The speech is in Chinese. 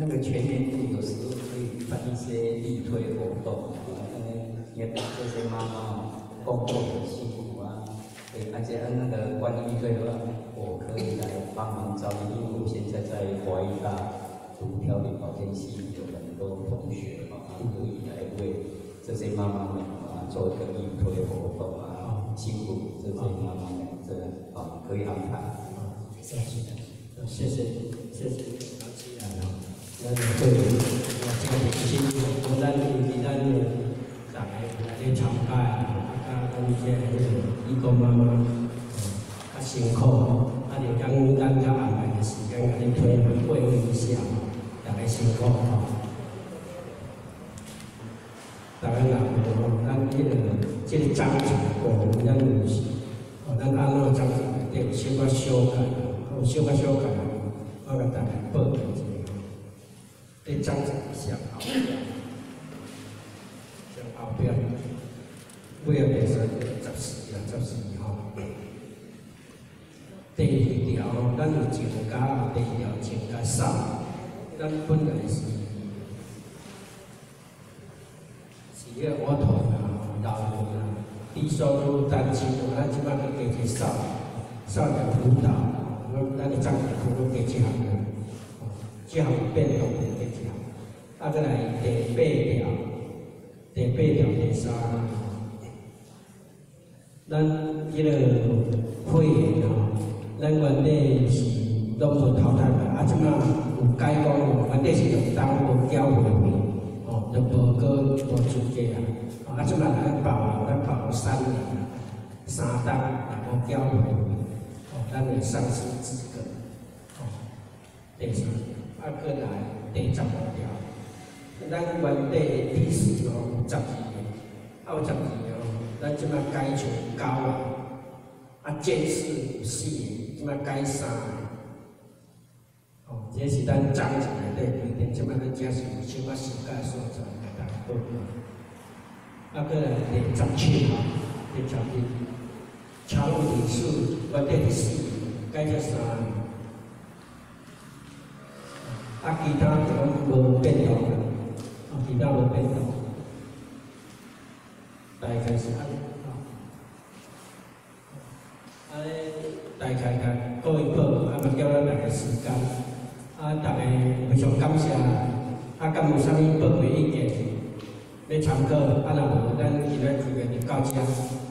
那个全年度有时候可以办一些力推活动，因为也给这些妈妈工作很辛苦啊。对，而且按那个关于力推的话，我可以来帮忙找因为我现在在华医大读调理保健系，有很多同学嘛，可以来为这些妈妈们啊做一个力推活动啊，辛苦这些妈妈们，这啊可以安排。谢谢，谢谢，谢谢，老师啊，咱对我家庭辛苦，我咱其他的大家来咧参加啊，啊，咱这迄个义工妈妈，较辛苦，啊，就讲咱较安排的时间，甲你推回过一下，大家辛苦吼。大家若无咱迄个即个章程过，咱就是，哦，咱安怎章程内底有小可修改，有小可修改，我甲大家报告一下。这章程上后边，上后边，尾后边是十四啊，十四吼。第二条，咱有增加，第二条增加三，咱本来是。是迄个我团啊，老人啊，低收入单亲，咱即摆去加一少少年辅导，咱咱的长者辅导加一项个，即项变动加一项。啊，再来第八条，第八条第三，咱迄个会员吼，咱原底是拢无淘汰个，啊，即摆有改讲，原底是用当无缴会费。哦，就无个无资格啊！啊，即摆咱保咱保三年，三档然后交回，哦，咱的上市资格，哦，第三，啊，过来第十五条，咱原地历史哦十二年，啊有十二条，咱即摆改成九啊，啊建设有四，即摆改三。哦，这是咱章程内底规定，即摆咱只是有小可修改所在，来大家报告。啊，过来第十七条，第十七，常务理事原底是四，改成三。啊，其他就讲无变动啦，啊，其他无变动。大概是安尼。啊，大概甲各位报，啊，嘛叫咱来个时间。啊，大家非常感谢，啊，敢有啥物宝贵意见要参考，啊，若无咱今仔日就到这。